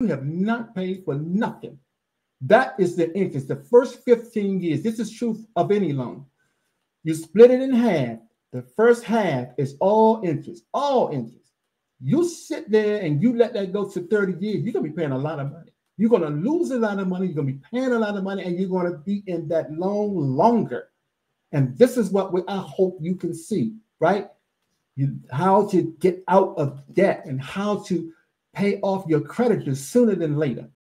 You have not paid for nothing. That is the interest. The first 15 years, this is true of any loan. You split it in half. The first half is all interest, all interest. You sit there and you let that go to 30 years, you're gonna be paying a lot of money. You're gonna lose a lot of money, you're gonna be paying a lot of money, and you're gonna be in that loan longer. And this is what we, I hope you can see, right? You, how to get out of debt and how to pay off your creditors sooner than later.